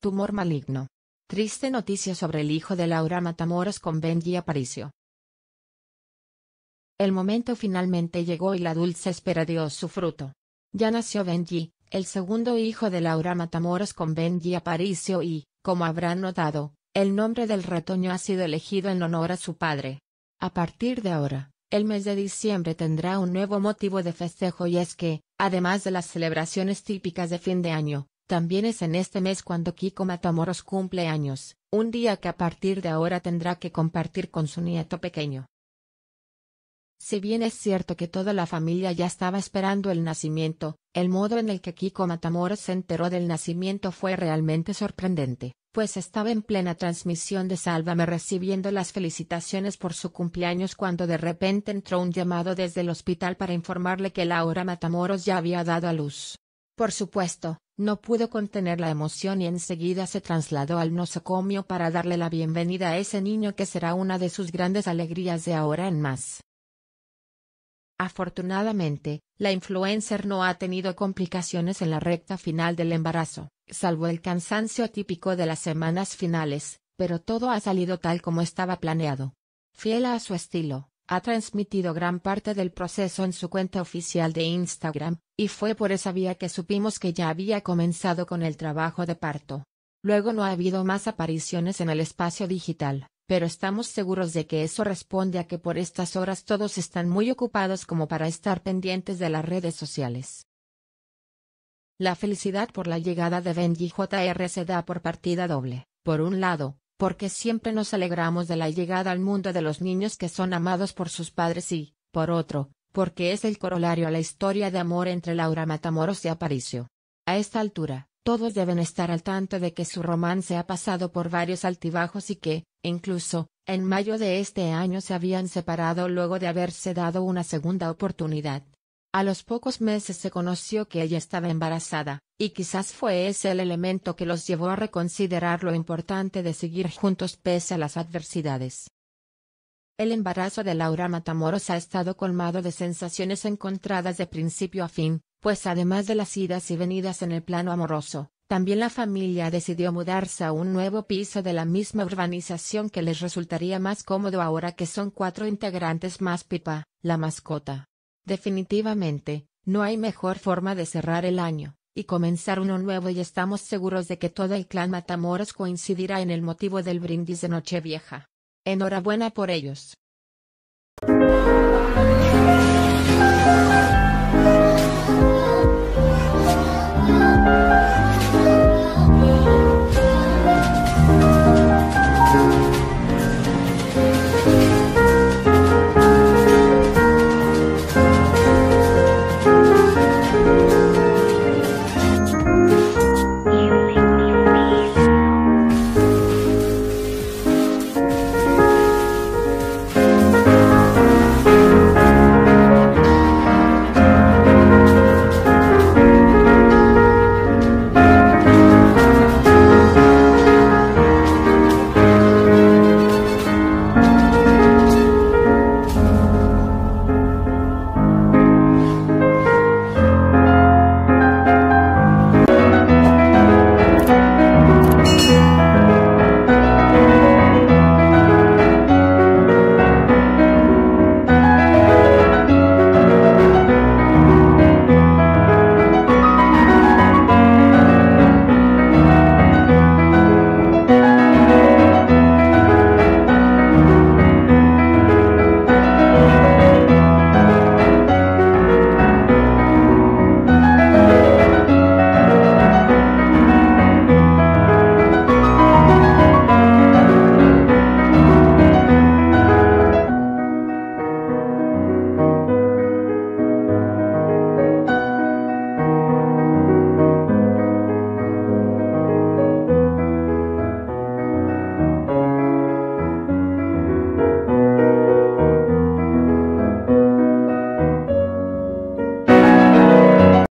tumor maligno. Triste noticia sobre el hijo de Laura Matamoros con Benji Aparicio. El momento finalmente llegó y la dulce espera dio su fruto. Ya nació Benji, el segundo hijo de Laura Matamoros con Benji Aparicio y, como habrán notado, el nombre del retoño ha sido elegido en honor a su padre. A partir de ahora, el mes de diciembre tendrá un nuevo motivo de festejo y es que, además de las celebraciones típicas de fin de año, también es en este mes cuando Kiko Matamoros cumple años, un día que a partir de ahora tendrá que compartir con su nieto pequeño. Si bien es cierto que toda la familia ya estaba esperando el nacimiento, el modo en el que Kiko Matamoros se enteró del nacimiento fue realmente sorprendente, pues estaba en plena transmisión de Sálvame recibiendo las felicitaciones por su cumpleaños cuando de repente entró un llamado desde el hospital para informarle que Laura Matamoros ya había dado a luz. Por supuesto, no pudo contener la emoción y enseguida se trasladó al nosocomio para darle la bienvenida a ese niño que será una de sus grandes alegrías de ahora en más. Afortunadamente, la influencer no ha tenido complicaciones en la recta final del embarazo, salvo el cansancio típico de las semanas finales, pero todo ha salido tal como estaba planeado. Fiel a su estilo, ha transmitido gran parte del proceso en su cuenta oficial de Instagram, y fue por esa vía que supimos que ya había comenzado con el trabajo de parto. Luego no ha habido más apariciones en el espacio digital, pero estamos seguros de que eso responde a que por estas horas todos están muy ocupados como para estar pendientes de las redes sociales. La felicidad por la llegada de Benji JR se da por partida doble. Por un lado, porque siempre nos alegramos de la llegada al mundo de los niños que son amados por sus padres y, por otro, porque es el corolario a la historia de amor entre Laura Matamoros y Aparicio. A esta altura, todos deben estar al tanto de que su romance ha pasado por varios altibajos y que, incluso, en mayo de este año se habían separado luego de haberse dado una segunda oportunidad. A los pocos meses se conoció que ella estaba embarazada, y quizás fue ese el elemento que los llevó a reconsiderar lo importante de seguir juntos pese a las adversidades. El embarazo de Laura Matamoros ha estado colmado de sensaciones encontradas de principio a fin, pues además de las idas y venidas en el plano amoroso, también la familia decidió mudarse a un nuevo piso de la misma urbanización que les resultaría más cómodo ahora que son cuatro integrantes más Pipa, la mascota. Definitivamente, no hay mejor forma de cerrar el año, y comenzar uno nuevo y estamos seguros de que todo el clan Matamoros coincidirá en el motivo del brindis de Nochevieja. Enhorabuena por ellos.